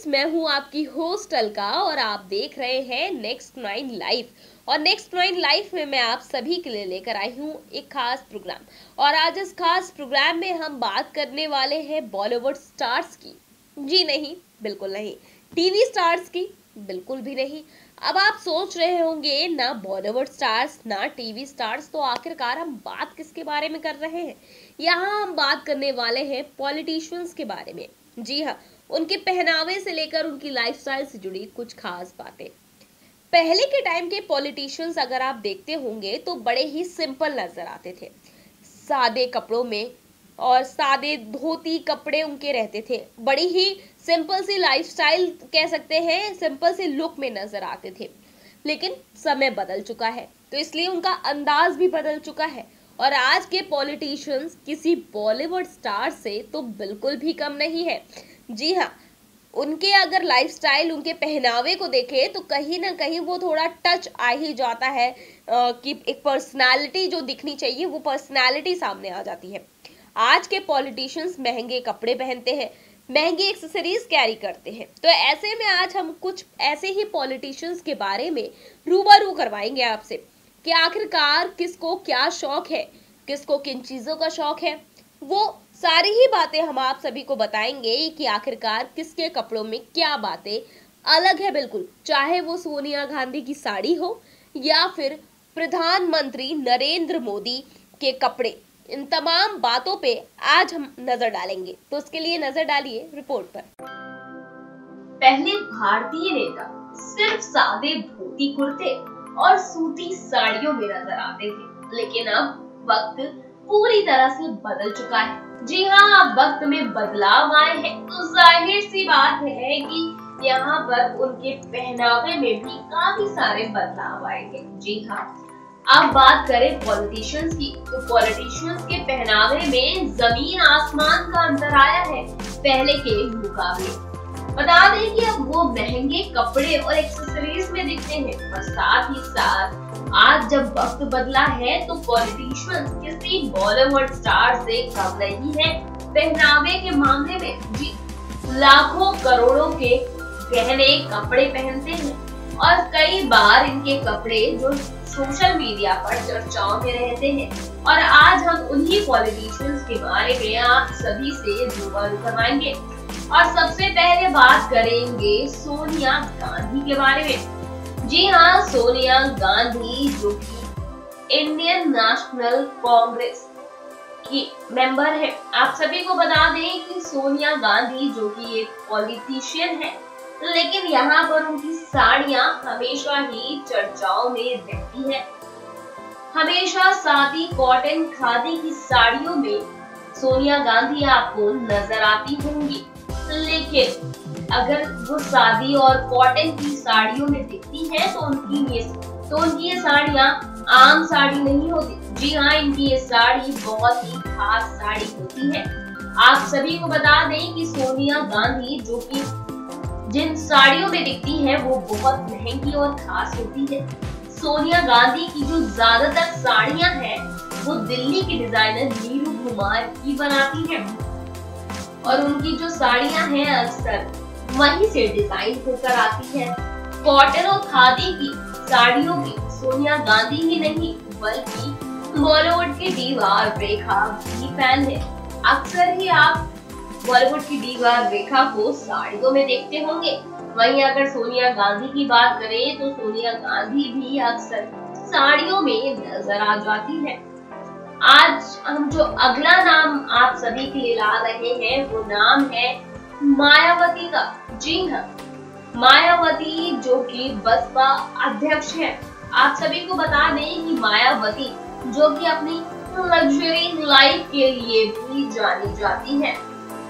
Guys मैं हूँ आपकी होस्ट अलका और आप देख रहे हैं नेक्स्ट नाइन लाइफ और नेक्स्ट नाइन लाइफ में मैं आप सभी के लिए लेकर आई हूँ एक खास प्रोग्राम और आज इस खास प्रोग्राम में हम बात करने वाले हैं बॉलीवुड स्टार्स की. जी नहीं, बिल्कुल नहीं. टीवी स्टार्स की, बिल्कुल भी नहीं. अब आप सोच रहे होंगे, ना बॉलीवुड स्टार्स ना टीवी स्टार्स तो आखिरकार हम बात किसके बारे में कर रहे हैं? यहाँ हम बात करने वाले हैं पॉलिटिशियंस के बारे में. जी हाँ उनके पहनावे से लेकर उनकी लाइफस्टाइल से जुड़ी कुछ खास बातें। पहले के टाइम के पॉलिटिशियंस अगर आप देखते होंगे तो बड़े ही सिंपल नज़र आते थे। सादे कपड़ों में और सादे धोती कपड़े उनके रहते थे। बड़ी ही सिंपल सी लाइफस्टाइल कह सकते हैं सिंपल सी लुक में नज़र आते थे। लेकिन समय बदल चुका है तो इसलिए उनका अंदाज भी बदल चुका है। और आज के पॉलिटिशियंस किसी बॉलीवुड स्टार से तो बिल्कुल भी कम नहीं है। जी हाँ उनके अगर लाइफस्टाइल उनके पहनावे को देखें तो कहीं ना कहीं वो थोड़ा टच आ ही जाता है कि एक पर्सनालिटी जो दिखनी चाहिए, वो पर्सनालिटी सामने आ जाती है। आज के पॉलिटिशियंस महँगे कपड़े पहनते हैं, महँगी एक्सेसरीज कैरी करते हैं। तो ऐसे में आज हम कुछ ऐसे ही पॉलिटिशियंस के बारे में रूबरू करवाएँगे आपसे, कि आखिरकार किसको क्या शौक है, किसको किन चीज़ों का शौक है, वो सारी ही बातें हम आप सभी को बताएँगे कि आखिरकार किसके कपड़ों में क्या बातें अलग है बिल्कुल। चाहे वो सोनिया गांधी की साड़ी हो या फिर प्रधानमंत्री नरेंद्र मोदी के कपड़े, इन तमाम बातों पे आज हम नज़र डालेंगे। तो उसके लिए नज़र डालिए रिपोर्ट पर। पहले भारतीय नेता सिर्फ़ सादे धोती कुर्ते और सूती साड़ियों में नज़र आते थे, लेकिन अब वक्त पूरी तरह से बदल चुका है। जी हाँ वक्त में बदलाव आए हैं। तो ज़ाहिर सी बात है कि यहाँ पर उनके पहनावे में भी काफ़ी सारे बदलाव आएँगे जी हाँ अब बात करें पॉलिटिशियंस की तो पॉलिटिशियंस के पहनावे में ज़मीन आसमान का अंतर आया है, पहले के मुकाबले। बता दें कि अब वो महँगे कपड़े और एक्सेसरीज में दिखते हैं, और साथ ही साथ आज जब वक्त बदला है तो पॉलिटिशियंस किसी बॉलीवुड स्टार से कम नहीं है। पहनावे के मामले में जी लाखों करोड़ों के गहने कपड़े पहनते हैं। और कई बार इनके कपड़े जो सोशल मीडिया पर चर्चाओं में रहते हैं। और आज हम उन्हीं पॉलिटिशियंस के बारे में आप सभी से रूबरू करवाएँगे और सबसे पहले बात करेंगे सोनिया गांधी के बारे में। जी हाँ सोनिया गांधी जो कि इंडियन नेशनल कांग्रेस की मेंबर है। आप सभी को बता दें कि सोनिया गांधी जो कि एक पॉलिटिशियन है, लेकिन यहाँ पर उनकी साड़ियाँ हमेशा ही चर्चाओं में रहती है। हमेशा सादी कॉटन खादी की साड़ियों में सोनिया गांधी आपको नज़र आती होंगी। लेकिन अगर वो शादी और कॉटन की साड़ियों में दिखती है तो उनकी ये तो उनकी ये साड़ियाँ आम साड़ी नहीं होती। जी हाँ इनकी ये साड़ी बहुत ही खास साड़ी होती है। आप सभी को बता दें कि सोनिया गांधी, जो कि जिन साड़ियों में दिखती है, वो बहुत महँगी और खास होती है। सोनिया गांधी की जो ज़्यादातर साड़ियाँ हैं, वो दिल्ली के डिज़ाइनर नीरू कुमार की बनाती है। और उनकी जो साड़ियाँ हैं, अक्सर वहीं से डिज़ाइन होकर आती है। कॉटन और खादी की साड़ियों की सोनिया गांधी ही नहीं, बल्कि बॉलीवुड की दीवा रेखा भी फ़ैन है। अक्सर ही आप बॉलीवुड की दीवा रेखा को साड़ियों में देखते होंगे। वहीं अगर सोनिया गांधी की बात करें तो सोनिया गांधी भी अक्सर साड़ियों में नज़र आ जाती है। आज हम जो अगला नाम आप सभी के लिए ला रहे हैं, वो नाम है मायावती का। जी हाँ मायावती जो कि बसपा अध्यक्ष है। आप सभी को बता दें कि मायावती जो कि अपनी लग्जरी लाइफ के लिए भी जानी जाती है।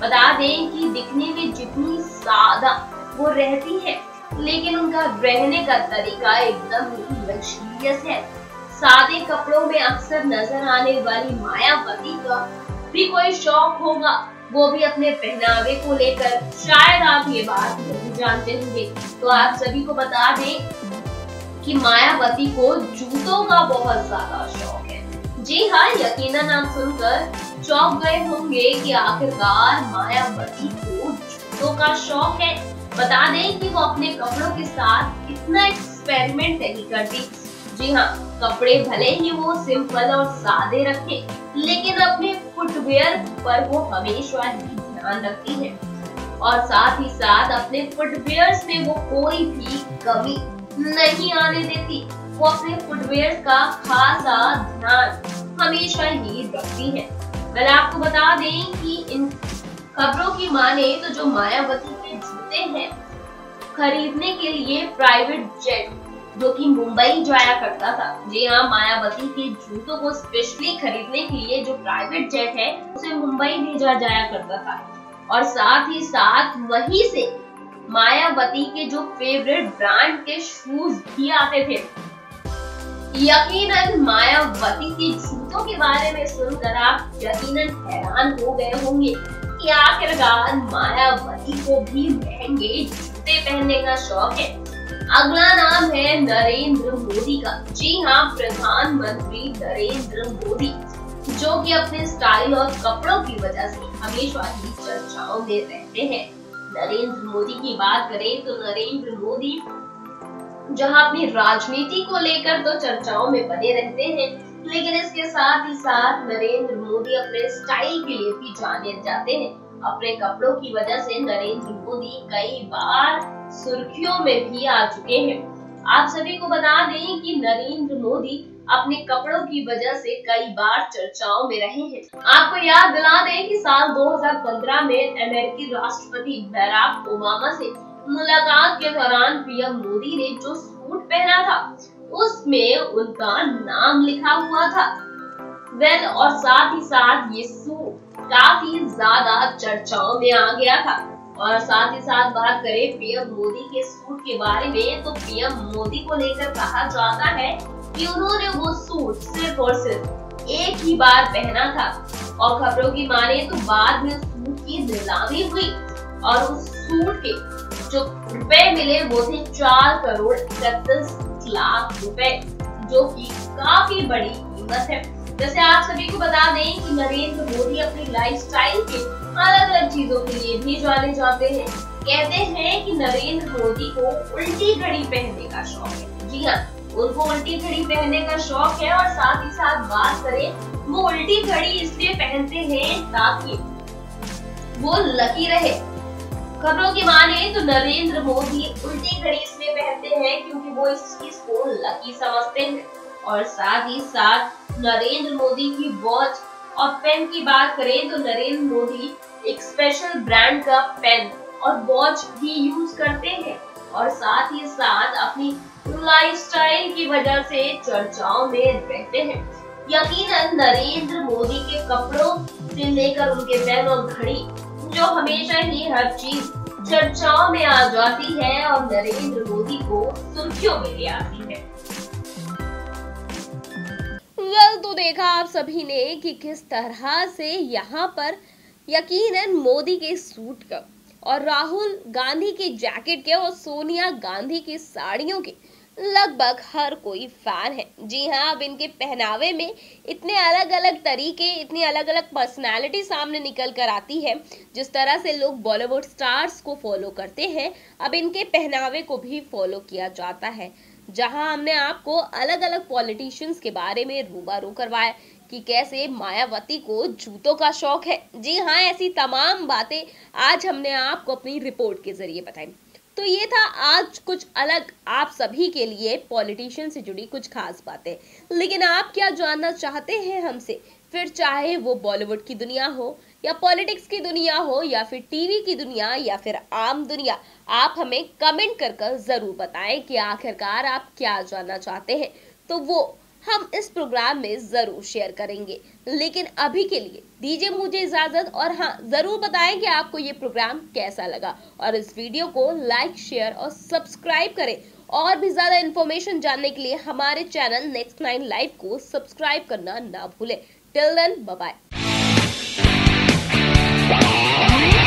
बता दें कि दिखने में जितनी सादा वो रहती है, लेकिन उनका रहने का तरीका एकदम ही लग्जरियस है। सादे कपड़ों में अक्सर नज़र आने वाली मायावती का भी कोई शौक होगा। वो भी अपने पहनावे को लेकर, शायद आप ये बात नहीं जानते होंगे। तो आप सभी को बता दें कि मायावती को जूतों का बहुत ज़्यादा शौक है। जी हाँ यकीनन आप सुनकर चौंक गए होंगे कि आखिरकार मायावती को जूतों का शौक है। बता दें कि वो अपने कपड़ों के साथ इतना एक्सपेरिमेंट नहीं करती। जी हाँ कपड़े भले ही वो सिंपल और सादे रखे लेकिन अपने फुटवेयर पर वो हमेशा ही ध्यान रखती है। और साथ ही साथ अपने फुटवेयर में वो कोई भी कमी नहीं आने देती। वो अपने फुटवेयर का खासा ध्यान हमेशा ही रखती है। मैंने आपको बता दें कि इन खबरों की माने तो जो मायावती के जूते हैं, खरीदने के लिए प्राइवेट जेट जो कि मुंबई जाया करता था। जी हाँ मायावती के जूतों को स्पेशली खरीदने के लिए जो प्राइवेट जेट है, उसे मुंबई भेजा जाया करता था। और साथ ही साथ वहीं से मायावती के जो फेवरेट ब्रांड के शूज़ भी आते थे। यकीनन मायावती के जूतों के बारे में सुनकर आप यकीनन हैरान हो गए होंगे कि आखिरकार मायावती को भी महँगे जूते पहनने का शौक है। अगला नाम है नरेंद्र मोदी का। जी हाँ प्रधानमंत्री नरेंद्र मोदी, जो कि अपने स्टाइल और कपड़ों की वजह से हमेशा ही चर्चाओं में रहते हैं। नरेंद्र मोदी की बात करें तो नरेंद्र मोदी जहाँ अपनी राजनीति को लेकर तो चर्चाओं में बने रहते हैं, लेकिन इसके साथ ही साथ नरेंद्र मोदी अपने स्टाइल के लिए भी जाने जाते हैं। अपने कपड़ों की वजह से नरेंद्र मोदी कई बार सुर्खियों में भी आ चुके हैं। आप सभी को बता दें कि नरेंद्र मोदी अपने कपड़ों की वजह से कई बार चर्चाओं में रहे हैं। आपको याद दिला दें कि साल 2015 में अमेरिकी राष्ट्रपति बराक ओबामा से मुलाकात के दौरान पीएम मोदी ने जो सूट पहना था, उसमें उनका नाम लिखा हुआ था। वेल, और साथ ही साथ ये सूट काफ़ी ज़्यादा चर्चाओं में आ गया था। और साथ ही साथ बात करें पीएम मोदी के सूट के बारे में तो पीएम मोदी को लेकर कहा जाता है कि उन्होंने वो सूट सिर्फ़ और सिर्फ़ एक ही बार पहना था। और खबरों की माने तो बाद में सूट की नीलामी हुई और उस सूट के जो रुपए मिले वो थे चार करोड़ इकतीस लाख रुपए, जो कि काफ़ी बड़ी कीमत है। जैसे आप सभी को बता दें कि नरेंद्र मोदी अपनी लाइफस्टाइल के अलग अलग चीज़ों के लिए भी जाने जाते हैं। कहते हैं कि नरेंद्र मोदी को उल्टी घड़ी पहनने का शौक है। जी हाँ उनको उल्टी घड़ी पहनने का शौक है और साथ ही साथ बात करें, वो उल्टी घड़ी इसलिए पहनते हैं ताकि वो लकी रहे। खबरों की माने तो नरेंद्र मोदी उल्टी घड़ी इसलिए पहनते हैं क्योंकि वो इस चीज़ को लकी समझते हैं। और साथ ही साथ नरेंद्र मोदी की वॉच और पेन की बात करें तो नरेंद्र मोदी एक स्पेशल ब्रांड का पेन और वॉच भी यूज़ करते हैं। और साथ ही साथ अपनी लाइफस्टाइल की वजह से चर्चाओं में रहते हैं। यकीनन नरेंद्र मोदी के कपड़ों से लेकर उनके पेन और घड़ी, जो हमेशा ही हर चीज़ चर्चाओं में आ जाती है और नरेंद्र मोदी को सुर्खियों में ले आती है। देखा आप सभी ने कि किस तरह से यहाँ पर यकीनन मोदी के सूट का और राहुल गांधी के जैकेट के और सोनिया गांधी की साड़ियों के लगभग हर कोई फ़ैन है। जी हाँ अब इनके पहनावे में इतने अलग अलग तरीके, इतनी अलग अलग पर्सनालिटी सामने निकल कर आती है, जिस तरह से लोग बॉलीवुड स्टार्स को फॉलो करते हैं, अब इनके पहनावे को भी फॉलो किया जाता है। जहाँ हमने आपको अलग अलग पॉलिटिशियंस के बारे में रूबारू करवाया कि कैसे मायावती को जूतों का शौक है। जी हाँ ऐसी तमाम बातें आज हमने आपको अपनी रिपोर्ट के ज़रिए बताई। तो ये था आज कुछ अलग आप सभी के लिए पॉलिटिशियन से जुड़ी कुछ खास बातें। लेकिन आप क्या जानना चाहते हैं हमसे? फिर चाहे वो बॉलीवुड की दुनिया हो या पॉलिटिक्स की दुनिया हो, या फिर टीवी की दुनिया, या फिर आम दुनिया, आप हमें कमेंट कर कर ज़रूर बताएँ कि आखिरकार आप क्या जानना चाहते हैं। तो वो हम इस प्रोग्राम में ज़रूर शेयर करेंगे। लेकिन अभी के लिए दीजिए मुझे इजाज़त और हाँ ज़रूर बताएँ कि आपको ये प्रोग्राम कैसा लगा। और इस वीडियो को लाइक, शेयर और सब्सक्राइब करें। और भी ज़्यादा इन्फॉर्मेशन जानने के लिए हमारे चैनल नेक्स्ट नाइन लाइव को सब्सक्राइब करना ना भूलें। Till then bye Yeah.